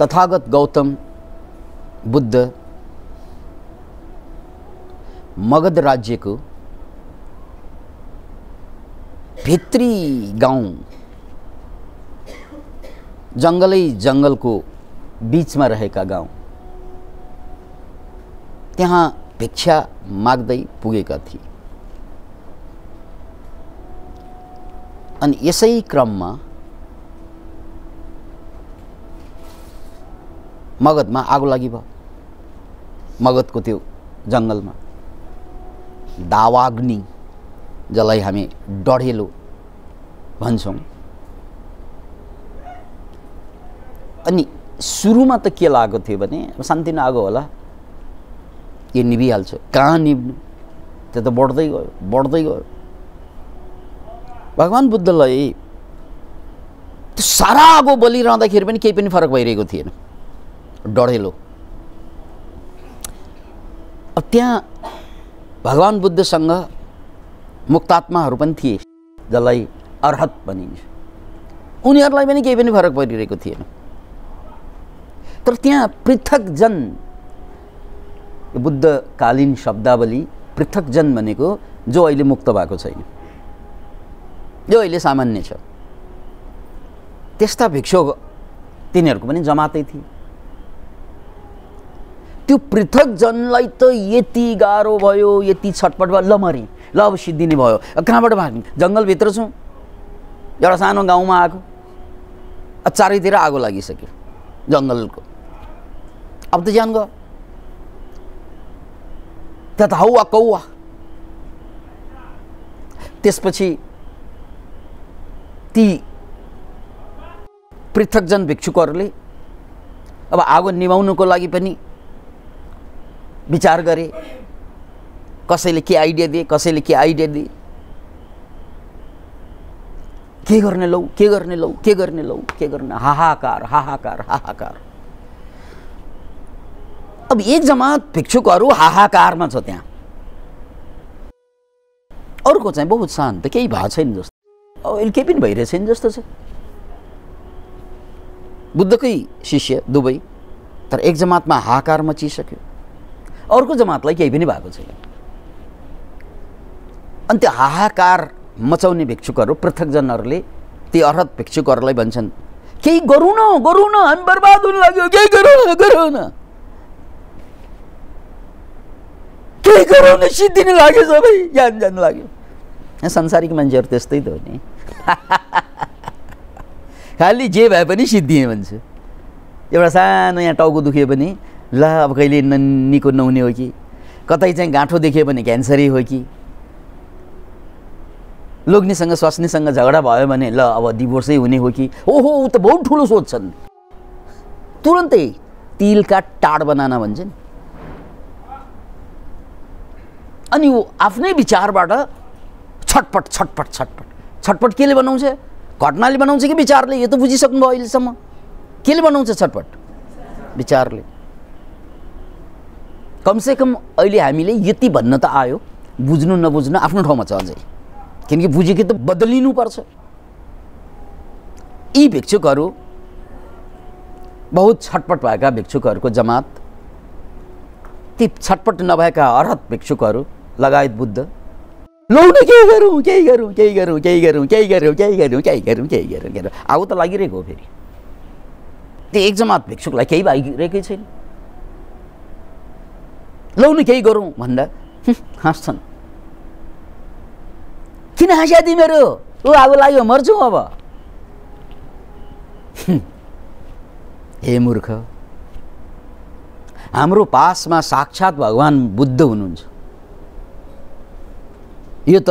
तथागत गौतम, बुद्ध, मगध राज्य को भित्री गाउँ जङ्गलै जङ्गलको बिचमा रहेका गाउँ त्यहाँ भिक्षा माग्दै पुगेका थिए। अनि यसै क्रममा मगधमा आगो लागि भयो। मगधको त्यो जङ्गलमा। दावाग्नि जसलाई हामी डढेलो भन्छौँ। अनि सुरुमा त के लागेको थियो भने सानोतिनो आगो होला। यो निभिहाल्छ। कहाँ निभ्नु? त्यो त बढ्दै गयो बढ्दै गयो। भगवान् बुद्धलाई त्यो सारा आगो बलिरहँदाखेरि पनि केही पनि फरक भइरहेको थिएन। डढेलो। अब त्यहाँ भगवान् बुद्धसँग मुक्तात्माहरू पनि थिए जसलाई अर्हत भनिन्छ। उनीहरूलाई पनि केही पनि फरक परिरहेको थिएन। तर त्यहाँ पृथकजन यो बुद्धकालीन शब्दावली पृथकजन भनेको जो अहिले मुक्त भएको छैन। जो अहिले सामान्य छ। त्यस्ता भिक्षु तिनीहरूको पनि जमातै थिए। त्यो पृथकजनलाई त यति गाह्रो भयो यति छटपट भयो। ल मरि ल अब सिद्धिने भयो। कहाँबाट भाग्ने जङ्गलभित्र छौँ। एउटा सानो गाउँमा आएको। चारैतिर आगो लागिसक्यो जङ्गलको। अब त ज्यान गयो। त्यहाँ त हौवा कौवा त्यसपछि ती पृथकजन भिक्षुकहरूले अब आगो निभाउनुको लागि पनि विचार गरे। कसैले के आइडिया दिए, कसैले के आइडिया दिए। के गर्ने लौ, के गर्ने लौ, के गर्ने लौ, के गर्ने? हाहाकार हाहाकार हाहाकार। अब एक जमात भिक्षुकहरू हाहाकारमा छ त्यहाँ। अर्को चाहिँ बहुत शान्त, केही भएको छैन जस्तो। अहिले केही पनि बुद्धकै शिष्य दुवै तर एक जमातमा हाहाकार मचिसक्यो। अर्को जमातलाई केही पनि भएको छैन। अनि त्यो हाहाकार मचाउने भिक्षुकहरू पृथकजनहरूले ती अर्हत भिक्षुकहरूलाई भन्छन् केही गरौँ न गरौँ न हामी बर्बाद हुन लाग्यो केही गरौँ न गरौँ न। केही गरौँ न सिद्धिनु लाग्यो सबै ज्यान जानु लाग्यो। संसारिक मान्छेहरू त्यस्तै त हो नि। खालि जे भए पनि सिद्धिए भन्छ। एउटा सानो यहाँ टाउको दुख्यो भने ल अब कहिले निको नहुने हो कि? कतै चाहिँ गाँठो देखियो भने क्यान्सरै हो कि? लोग्नेसँग स्वास्नीसँग झगडा भयो भने ल अब डिभोर्सै हुने हो कि? ओहो ऊ त बहुत ठुलो सोध्छन् तुरन्तै तिलका टाढ बनाना भन्छन्। अनि ऊ आफ्नै विचारबाट छटपट छटपट छटपट। छटपट केले बनाउँछ? घटनाले बनाउँछ कि विचारले? यो त बुझिसक्नुभयो अहिलेसम्म। केले बनाउँछ छटपट? विचारले। कमसेकम अहिले हामीले यति भन्न त आयो बुझ्नु नबुझ्नु आफ्नो ठाउँमा छ अझै। किनकि बुझेको त बदलिनुपर्छ। यी भिक्षुकहरू बहुत छटपट भएका भिक्षुकहरूको जमात ती छटपट नभएका अर्हत भिक्षुकहरू लगायत बुद्ध। लौ न के गरौँ केही गरौँ केही गरौँ केही गरौँ केही गरौँ केही गरौँ केही गरौँ केही गरौँ केही गरौँ। आगो त लागिरहेको हो फेरि। त्यो एक जमात भिक्षुकलाई केही भइरहेकै छैन। लौ न केही गरौँ भन्दा हाँस्छन्। किन हाँस्या तिमीहरू ऊ आगो लाग्यो मर्छौँ अब। हे मूर्ख हाम्रो पासमा साक्षात् भगवान् बुद्ध हुनुहुन्छ। यो त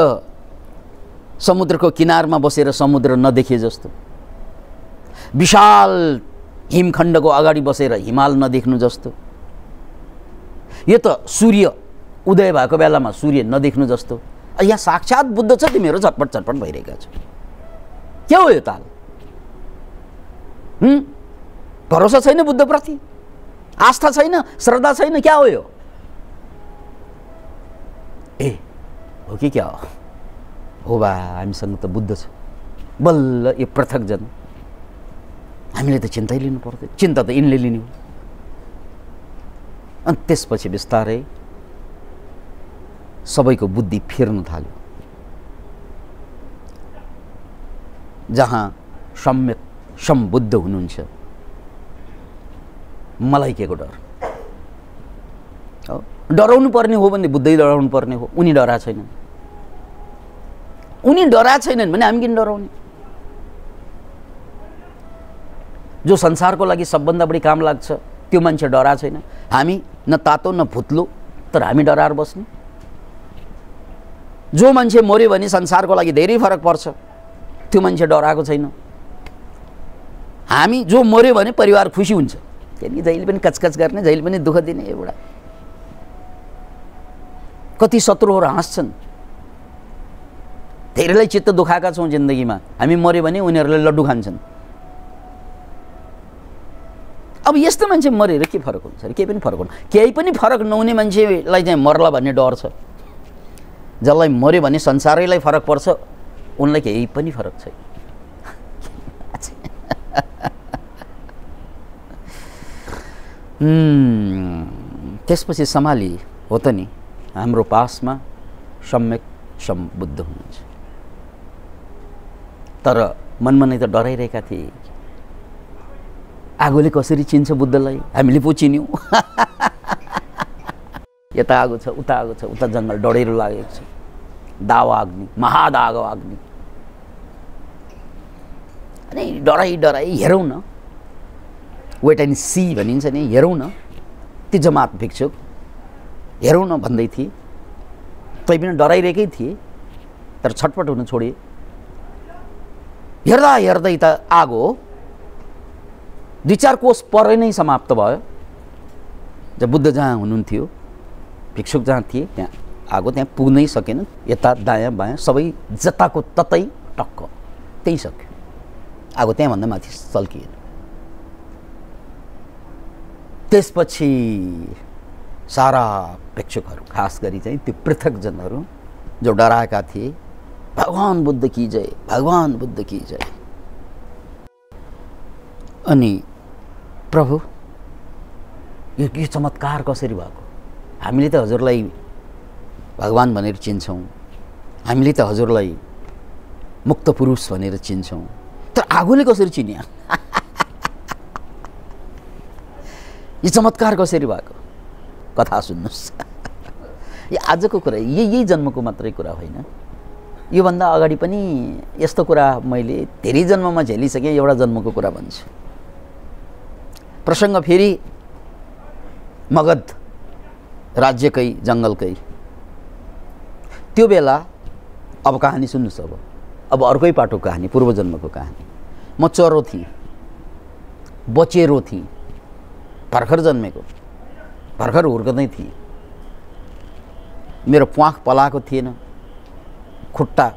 समुद्रको किनारमा बसेर समुद्र नदेखे जस्तो। विशाल हिमखण्डको अगाडि बसेर हिमाल नदेख्नु जस्तो। यो त सूर्य उदय भएको बेलामा सूर्य नदेख्नु जस्तो। यहाँ साक्षात् बुद्ध छ तिमीहरू झटपट झटपट भइरहेका छ। के हो यो ताल? भरोसा छैन बुद्धप्रति? आस्था छैन? श्रद्धा छैन? क्या हो यो? ए हो कि क्या हो? हो बा हामीसँग त बुद्ध छ। बल्ल यो पृथकजन। हामीले त चिन्तै लिनु पर्थ्यो। चिन्ता त यिनले लिने हो। अनि त्यसपछि बिस्तारै सबैको बुद्धि फेर्नु थाल्यो। जहाँ सम्यक सम्बुद्ध हुनुहुन्छ मलाई के को डर? डराउनु पर्ने हो भने बुद्धै डराउनु पर्ने हो उनी डरा छैनन्। उनी डरा छैनन् भने हामी किन डराउने? जो संसारको लागि सबभन्दा बढी काम लाग्छ त्यो मान्छे डरा छैन। हामी न तातो न भुत्लो तर हामी डराएर बस्ने। जो मान्छे मऱ्यो भने संसारको लागि धेरै फरक पर्छ। त्यो मान्छे डराएको छैन। हामी जो मऱ्यो भने परिवार खुसी हुन्छ। किनकि जहिले पनि कचकच गर्ने जहिले पनि दुःख दिने एउटा कति शत्रुहरू हाँस्छन्। धेरैलाई चित्त दुखाएका छौँ जिन्दगीमा। हामी मऱ्यो भने उनीहरूले लड्डु खान्छन्। अब यस्तो मान्छे मरेर के फरक हुन्छ केही पनि फरक हुन्छ केही पनि फरक नहुने मान्छेलाई चाहिँ मर्ला भन्ने डर छ। जसलाई मऱ्यो भने संसारैलाई फरक पर्छ उनलाई केही पनि फरक छैन। त्यसपछि सम्हाली हो त नि। हाम्रो पासमा सम्यक सम्बुद्ध हुनुहुन्छ। तर मनमा नै त डराइरहेका थिए आगोले कसरी चिन्छ बुद्धलाई? हामीले पो चिन्यौँ। यता आगो छ उता आगो छ उता जङ्गल डढेरो लागेको छ। दावा अग्नि महादागो अग्नि। अनि डराइ डराइ हेरौँ न। वेट एन्ड सी भनिन्छ नि हेरौँ न। ती जमात भिक्षुक हेरौँ न भन्दै थिए। तै पनि डराइरहेकै थिए तर छटपट हुन छोडे हेर्दा हेर्दै त आगो दुई चार कोष परै नै समाप्त भयो। जब बुद्ध जहाँ हुनुहुन्थ्यो भिक्षुक जहाँ थिए त्यहाँ आगो त्यहाँ पुग्नै सकेन। यता दायाँ बायाँ सबै जताको ततै टक्क। त्यहीँ सक्यो। आगो त्यहाँभन्दा माथि सल्किएन। त्यसपछि सारा प्रेक्षकहरू खास गरी चाहिँ त्यो पृथकजनहरू जो डराएका थिए भगवान् बुद्ध कि जय भगवान् बुद्ध कि जय। अनि प्रभु यो के चमत्कार कसरी भएको? हामीले त हजुरलाई भगवान् भनेर चिन्छौँ। हामीले त हजुरलाई मुक्त पुरुष भनेर चिन्छौँ। तर आगोले कसरी चिन्या? यो चमत्कार कसरी भएको? कथा सुन्नुहोस्। यो आजको कुरा यही यही जन्मको मात्रै कुरा होइन। योभन्दा अगाडि पनि यस्तो कुरा मैले धेरै जन्ममा झेलिसकेँ एउटा जन्मको कुरा भन्छु। प्रसङ्ग फेरि मगध राज्यकै जङ्गलकै त्यो बेला अब कहानी सुन्नुहोस् अब अब अर्कै पाटो कहानी पूर्वजन्मको कहानी। म चरो थिएँ। बचेरो थिएँ। भर्खर जन्मेको। भर्खर हुर्कँदै थिएँ। मेरो प्वाख पलाएको थिएन। खुट्टा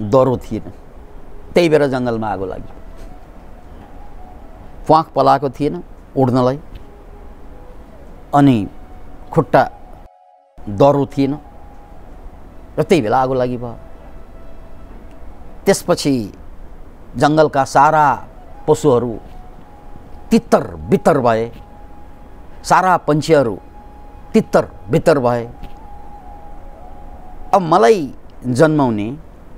दह्रो थिएन। त्यही बेर जङ्गलमा आगो लाग्यो। प्वाख पलाएको थिएन। उड्नलाई। अनि खुट्टा दह्रो थिएन। र त्यही बेला आगो लागि भयो। त्यसपछि जङ्गलका सारा पशुहरू तित्तर बित्तर भए। सारा पन्छीहरू तित्तर बित्तर भए। अब मलाई जन्माउने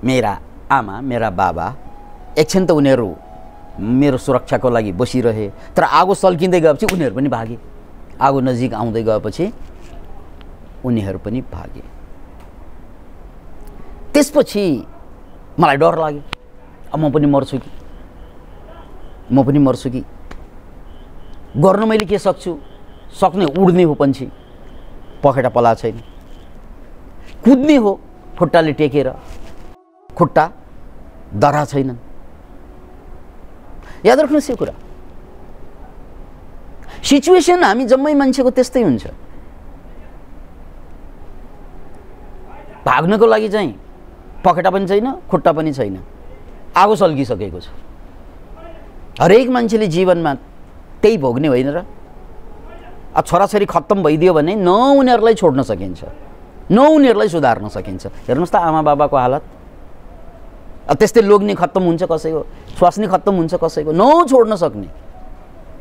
मेरा आमा मेरा बाबा एकछिन त उनीहरू मेरो सुरक्षाको लागि बसिरहे। तर आगो सल्किँदै गएपछि उनीहरू पनि भागे। आगो नजिक आउँदै गएपछि उनीहरू पनि भागे। त्यसपछि मलाई डर लाग्यो। अब म पनि मर्छु कि? म पनि मर्छु कि? गर्न मैले के सक्छु? सक्ने उड्ने हो पन्छी। पखेटा पला छैन। कुद्ने हो खुट्टाले टेकेर। खुट्टा दरा छैनन्। याद राख्नुहोस् यो कुरा। सिचुएसन हामी जम्मै मान्छेको त्यस्तै हुन्छ। भाग्नको लागि चाहिँ पखेटा पनि छैन खुट्टा पनि छैन। आगो सल्किसकेको छ। हरेक मान्छेले जीवनमा त्यही भोग्ने होइन र। अब छोराछोरी खत्तम भइदियो भने न उनीहरूलाई छोड्न सकिन्छ। न उनीहरूलाई सुधार्न सकिन्छ। हेर्नुहोस् त आमा बाबाको हालत। त्यस्तै लोग्ने खत्तम हुन्छ कसैको स्वास्नी खत्तम हुन्छ कसैको नो छोड्न सक्ने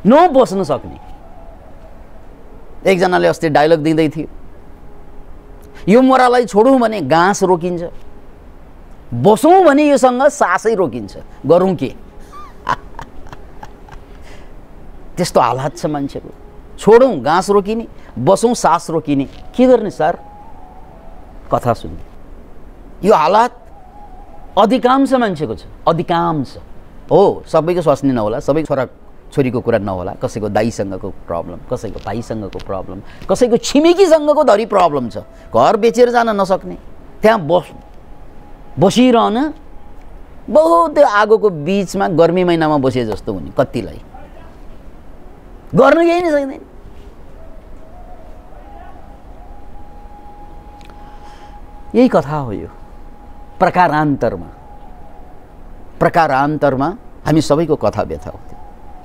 नो बस्न सक्ने। एकजनाले अस्ति डायलग दिँदै थियो। यो मोरालाई छोडौँ भने घाँस रोकिन्छ। बसौँ भने योसँग सासै रोकिन्छ। गरौँ के? त्यस्तो हालत छ मान्छेको। छोडौँ घाँस रोकिने बसौँ सास रोकिने। के गर्ने सर? कथा सुन्ने। यो हालत अधिकांश मान्छेको छ अधिकांश। हो सबैको स्वास्नी नहोला सबै छोरा छोरीको कुरा नहोला कसैको दाईसँगको प्रब्लम कसैको भाइसँगको प्रब्लम कसैको छिमेकीसँगको धरी प्रब्लम छ। घर बेचेर जान नसक्ने त्यहाँ बस बसिरहन बहुत आगोको बिचमा गर्मी महिनामा बसे जस्तो हुने कतिलाई। गर्न केही नै सक्दैन यही कथा हो यो। प्रकारान्तरमा। प्रकारान्तरमा हामी सबैको कथा व्यथा हो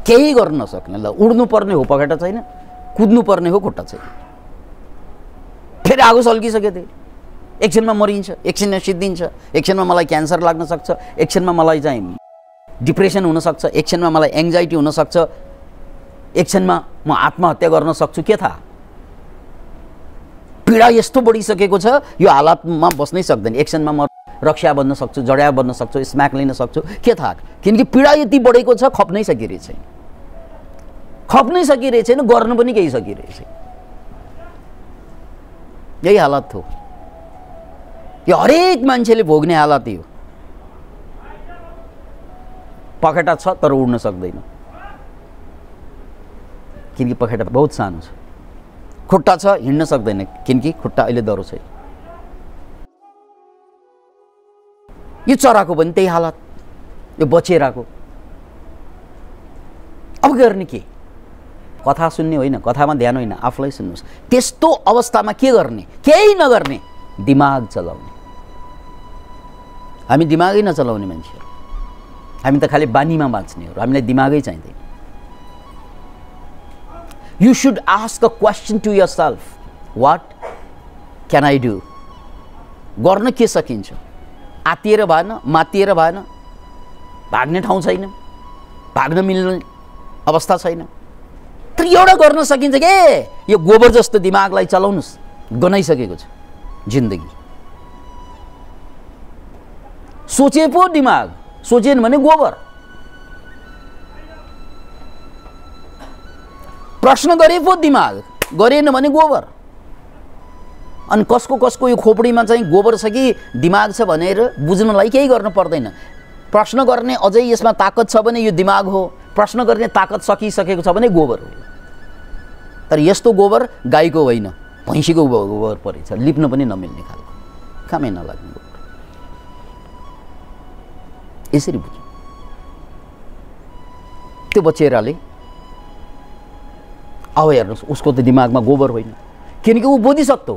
केही गर्न नसक्ने ल उड्नुपर्ने हो पखेटा छैन कुद्नुपर्ने हो खुट्टा छैन। फेरि आगो सल्किसक्यो त्यही एकछिनमा मरिन्छ एकछिनमा सिद्धिन्छ एकछिनमा मलाई क्यान्सर लाग्न सक्छ एकछिनमा मलाई चाहिँ डिप्रेसन हुनसक्छ एकछिनमा मलाई एङ्जाइटी हुनसक्छ एकछिनमा म आत्महत्या गर्न सक्छु के थाहा? पीडा यस्तो बढिसकेको छ यो हालतमा बस्नै सक्दैन एकछिनमा म रक्षा बन्न सक्छु जड्या बन्न सक्छु स्म्याक लिन सक्छु। के थाहा? किनकि पीडा यति बढेको छ खप्नै सकिरहेछ। खप्नै सकिरहेछ छैन गर्नु पनि केही सकिरहेछ। यही हालत हो। यो हरेक मान्छेले भोग्ने हालत यो। पखेटा छ तर उड्न सक्दैन। किनकि पखेटा बहुत सानो छ। खुट्टा छ हिँड्न सक्दैन किनकि खुट्टा अहिले डह्रो छैन। यो चराको पनि त्यही हालत यो बचेराको। अब गर्ने के? कथा सुन्ने होइन कथामा ध्यान होइन आफूलाई सुन्नुहोस्। त्यस्तो अवस्थामा के गर्ने? केही नगर्ने दिमाग चलाउने। हामी दिमागै नचलाउने मान्छेहरू। हामी त खालि बानीमा बाँच्नेहरू हामीलाई दिमागै चाहिँदैन। You should ask a question to yourself what can I do गर्न के सकिन्छ? आतिएर भएन मातिएर भएन। भाग्ने ठाउँ छैन। भाग्न मिल्ने अवस्था छैन। तर एउटा गर्न सकिन्छ के? यो गोबर जस्तो दिमागलाई चलाउनुहोस् गनाइसकेको छ जिन्दगी। सोचे पो दिमाग। सोचेन भने गोबर। प्रश्न गरे पो दिमाग। गरेन भने गोबर। अनि कसको कसको यो खोपडीमा चाहिँ गोबर छ कि दिमाग छ भनेर बुझ्नलाई केही गर्नु पर्दैन। प्रश्न गर्ने अझै यसमा ताकत छ भने यो दिमाग हो। प्रश्न गर्ने ताकत सकिसकेको छ भने गोबर हो। तर यस्तो गोबर गाईको होइन भैँसीको गोबर परेछ लिप्न पनि नमिल्ने खालको। कामै नलाग्ने गोबर। यसरी बुझ्नु। त्यो बचेराले अब हेर्नुहोस् उसको त दिमागमा गोबर होइन। किनकि ऊ बोधिसक्तो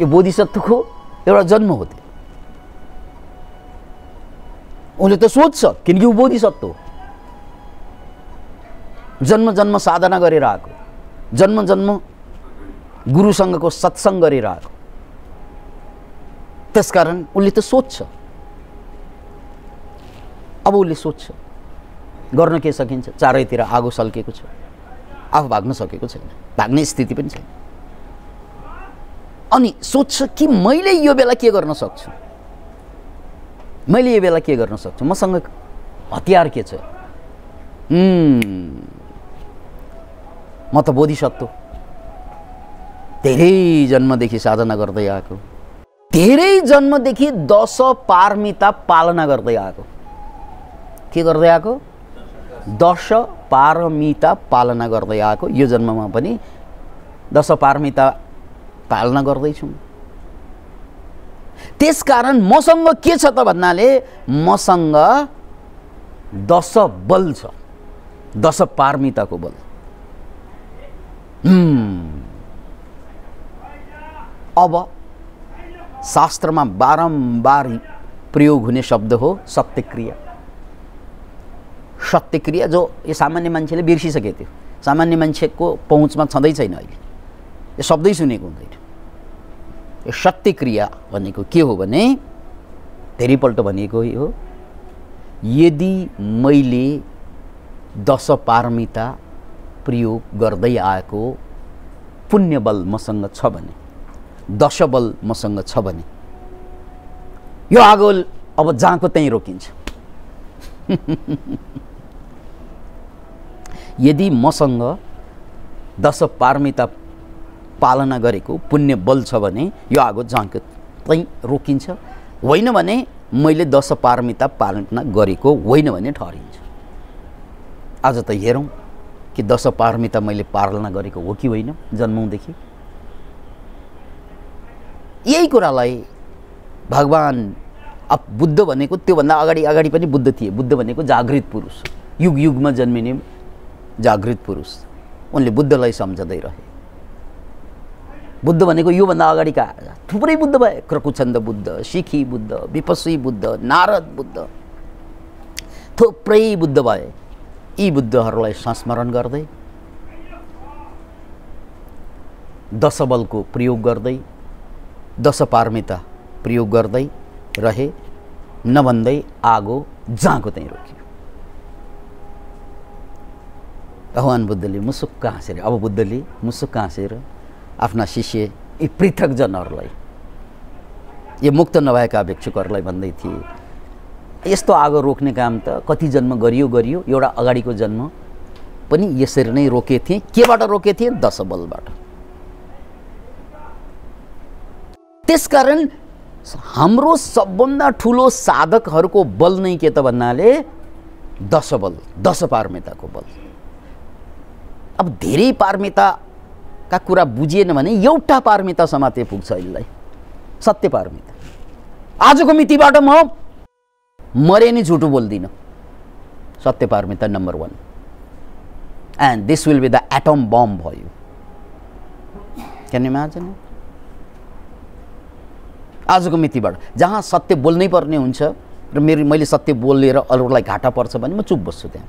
यो बोधिसत्वको एउटा जन्म हो त्यो। उसले त सोध्छ किनकि ऊ बोधिसक्तो जन्म जन्म साधना गरेर आएको। जन्म जन्म गुरुसँगको सत्सङ्ग गरेर आएको। त्यसकारण उसले त सोध्छ। अब उसले सोध्छ गर्न के सकिन्छ? चारैतिर आगो सल्केको छ। आफू भाग्न सकेको छैन। भाग्ने स्थिति पनि छैन। अनि सोध्छ कि मैले यो बेला के गर्न सक्छु? मैले यो बेला के गर्न सक्छु? मसँग हतियार के छ? म त बोधिसत्व। धेरै जन्मदेखि साधना गर्दै आएको। धेरै जन्मदेखि दश पारमिता पालना गर्दै आएको। के गर्दै आएको? दश पारमिता पालना गर्दै आएको। यो जन्ममा पनि दश पारमिता पालना गर्दैछौँ त्यसकारण मसँग के छ त भन्नाले मसँग दश बल छ। दश पारमिताको बल। अब शास्त्रमा बारम्बार प्रयोग हुने शब्द हो सत्यक्रिया। सत्यक्रिया जो यो सामान्य मान्छेले बिर्सिसकेको थियो। सामान्य मान्छेको पहुँचमा छँदै छैन अहिले। यो शब्दै सुनेको हुँदैन। यो सत्यक्रिया भनेको के हो भने धेरैपल्ट भनेको हो यदि मैले दश पारमिता प्रयोग गर्दै आएको पुण्य बल मसँग छ भने दश बल मसँग छ भने यो आगो अब जहाँको त्यहीँ रोकिन्छ। यदि मसँग दश पारमिता पालना गरेको पुण्य बल छ भने यो आगो त्यहीँ रोकिन्छ। होइन भने मैले दश पारमिता पालना गरेको होइन भने ठहरिन्छ। आज त हेरौँ कि दश पारमिता मैले पालना गरेको हो कि होइन जन्मौँदेखि। यही कुरालाई भगवान् अब बुद्ध भनेको त्योभन्दा अगाडि अगाडि पनि बुद्ध थिए। बुद्ध भनेको जागृत पुरुष। युग युगमा जन्मिने जागृत पुरुष। उनले बुद्धलाई सम्झँदै रहे। बुद्ध भनेको योभन्दा अगाडिका थुप्रै बुद्ध भए क्रकुचन्द बुद्ध सिखी बुद्ध विपसी बुद्ध नारद बुद्ध थुप्रै बुद्ध भए यी बुद्धहरूलाई संस्मरण गर्दै दशबलको प्रयोग गर्दै दशपारमिता प्रयोग गर्दै रहे नभन्दै आगो जहाँको त्यहीँ रोक्यो भगवान् बुद्धले मुसुक्क हाँसेर अब बुद्धले मुसुक्क हाँसेर आफ्ना शिष्य यी पृथकजनहरूलाई यो मुक्त नभएका भिक्षुकहरूलाई भन्दै थिए। यस्तो आगो रोक्ने काम त कति जन्म गरियो गरियो एउटा अगाडिको जन्म पनि यसरी नै रोके थिएँ। केबाट रोके थिएँ? दश बलबाट त्यसकारण हाम्रो सबभन्दा ठुलो साधकहरूको बल नै के त भन्नाले दश बल दश पारमिताको बल। अब धेरै पारमिताका कुरा बुझिएन भने एउटा पारमिता समाते पुग्छ यसलाई सत्य पारमिता। आजको मितिबाट म मरे नि झुटो बोल्दिनँ। सत्य Paramita number one and this will be the atom bomb भयो क्यान आजको मितिबाट जहाँ सत्य बोल्नै पर्ने हुन्छ र मेरो मैले सत्य बोलेर अरूलाई घाटा पर्छ भने म चुप बस्छु त्यहाँ।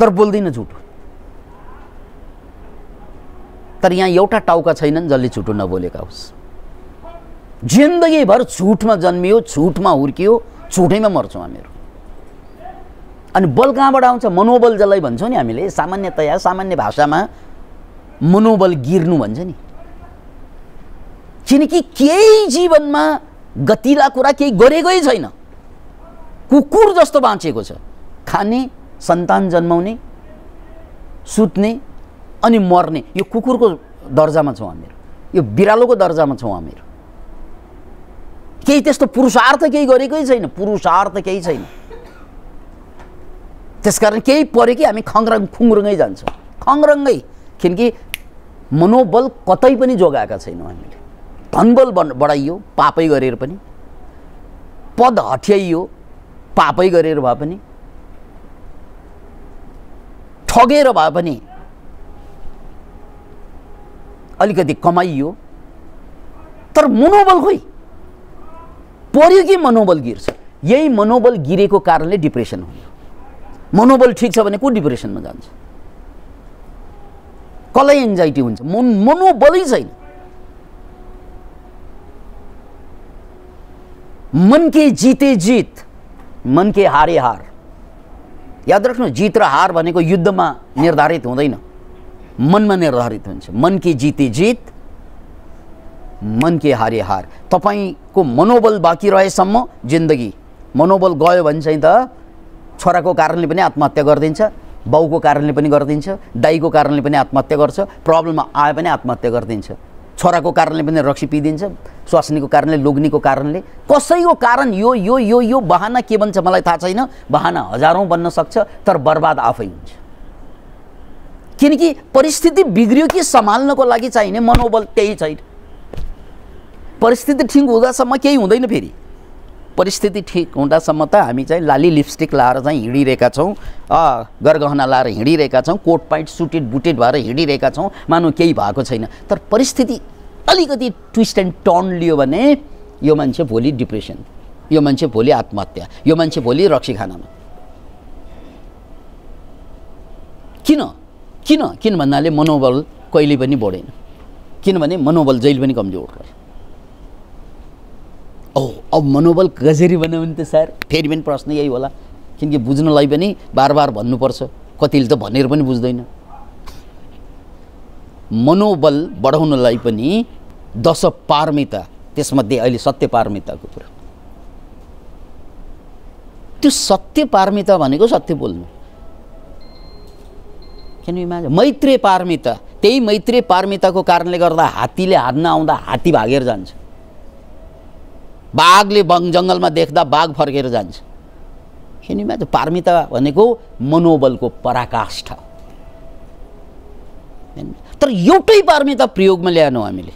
तर बोल्दिनँ झुटो। तर यहाँ एउटा टाउका छैनन् जसले झुटो नबोलेका होस्। जिन्दगीभर झुटमा जन्मियो झुटमा हुर्कियो झुटैमा मर्छौँ हामीहरू। अनि बल कहाँबाट आउँछ? मनोबल जसलाई भन्छौँ नि हामीले सामान्यतया सामान्य भाषामा मनोबल गिर्नु भन्छ नि। किनकि केही जीवनमा गतिला कुरा केही गरेकै छैन। कुकुर जस्तो बाँचेको छ। खाने सन्तान जन्माउने सुत्ने अनि मर्ने। यो कुकुरको दर्जामा छौँ हामीहरू। यो बिरालोको दर्जामा छौँ हामीहरू। केही त्यस्तो पुरुषार्थ केही गरेकै छैन। पुरुषार्थ केही छैन। त्यसकारण केही पऱ्यो कि हामी खङ्रङ खुङ्रुङ्गै जान्छौँ। खङ्रङ्गै किनकि मनोबल कतै पनि जोगाएका छैनौँ हामीले। धनबल बढाइयो पापै गरेर पनि। पद हट्याइयो पापै गरेर भए पनि। ठगेर भए पनि अलिकति कमाइयो तर मनोबल खोइ। पर्यो कि मनोबल गिर्छ। यही मनोबल गिरेको कारणले डिप्रेसन हुने मनोबल ठिक छ भने को डिप्रेसनमा जान्छ? कसलाई एन्जाइटी हुन्छ? मन मनोबलै छैन। मन के जिते जित मन के हारे हार। याद राख्नु जित र हार भनेको युद्धमा निर्धारित हुँदैन। मनमा निर्धारित हुन्छ। मन के जिते जित मन के हारे हार। तपाईँको मनोबल बाँकी रहेसम्म जिन्दगी मनोबल गयो भने चाहिँ त छोराको कारणले पनि आत्महत्या गरिदिन्छ बाउको कारणले पनि गरिदिन्छ दाईको कारणले पनि आत्महत्या गर्छ प्रब्लम आए पनि आत्महत्या गरिदिन्छ। छोराको कारणले पनि रक्सी पिइदिन्छ स्वास्नीको कारणले लोग्नीको कारणले। कसैको कारण यो यो यो यो बहाना के भन्छ मलाई थाहा छैन। बहाना हजारौँ बन्न सक्छ तर बर्बाद आफै हुन्छ। किनकि परिस्थिति बिग्रियो कि सम्हाल्नको लागि चाहिने मनोबल त्यही छैन। परिस्थिति ठिक हुँदासम्म केही हुँदैन फेरि। परिस्थिति ठिक हुँदासम्म त हामी चाहिँ लाली लिपस्टिक लाएर चाहिँ हिँडिरहेका छौँ गरगहना लाएर हिँडिरहेका छौँ कोट पाइन्ट सुटेड बुटेड भएर हिँडिरहेका छौँ मानु केही भएको छैन। तर परिस्थिति अलिकति ट्विस्ट एन्ड टर्न लियो भने यो मान्छे भोलि डिप्रेसन यो मान्छे भोलि आत्महत्या यो मान्छे भोलि रक्सी खानामा किन? किन? किन भन्नाले मनोबल कहिले पनि बढेन। किनभने मनोबल जहिले पनि कमजोर रह्यो ओ अब मनोबल कसरी बनाउने त सर? फेरि पनि प्रश्न यही होला। किनकि बुझ्नलाई पनि बार बार भन्नुपर्छ। कतिले त भनेर पनि बुझ्दैन। मनोबल बढाउनलाई पनि दश पारमिता त्यसमध्ये अहिले सत्य पारमिताको कुरा। त्यो सत्य पारमिता भनेको सत्य बोल्नु। किन इमाज मैत्रे पारमिता। त्यही मैत्रे पारमिताको कारणले गर्दा हात्तीले हान्न आउँदा हात्ती भागेर जान्छ। बाघले बङ जङ्गलमा देख्दा बाघ फर्केर जान्छ। किनमा त्यो पारमिता भनेको मनोबलको पराकाष्ठा। तर एउटै पारमिता प्रयोगमा ल्याएनौँ हामीले।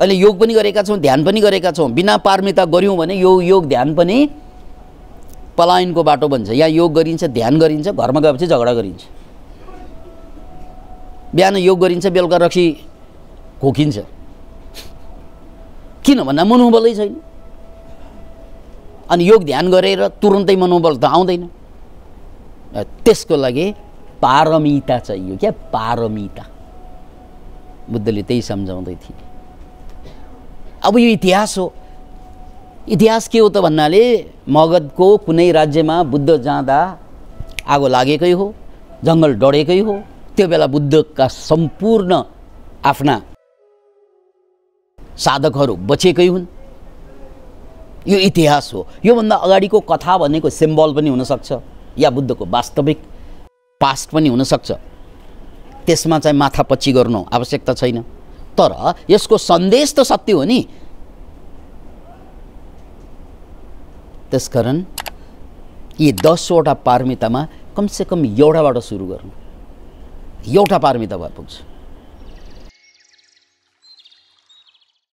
अहिले योग पनि गरेका छौँ ध्यान पनि गरेका छौँ। बिना पारमिता गऱ्यौँ भने यो योग ध्यान पनि पलायनको बाटो बन्छ यहाँ योग गरिन्छ ध्यान गरिन्छ घरमा गएपछि झगडा गरिन्छ। बिहान योग गरिन्छ बेलुका रक्सी खोकिन्छ। किन भन्दा मनोबलै छैन। अनि योग ध्यान गरेर तुरन्तै मनोबल त आउँदैन। त्यसको लागि पारमिता चाहियो क्या पारमिता। बुद्धले त्यही सम्झाउँदै थिए। अब यो इतिहास हो। इतिहास के हो त भन्नाले मगधको कुनै राज्यमा बुद्ध जाँदा आगो लागेकै हो जङ्गल डढेकै हो त्यो बेला बुद्धका सम्पूर्ण आफ्ना साधकहरू बचेकै हुन्। यो इतिहास हो। योभन्दा अगाडिको कथा भनेको सिम्बल पनि हुनसक्छ या बुद्धको वास्तविक पास्ट पनि हुनसक्छ। त्यसमा चाहिँ माथा पछि गर्नु आवश्यकता छैन। तर यसको सन्देश त सत्य हो नि। त्यसकारण यी दसवटा पारमितामा कमसेकम एउटाबाट सुरु गर्नु एउटा पारमिता भए पुग्छ।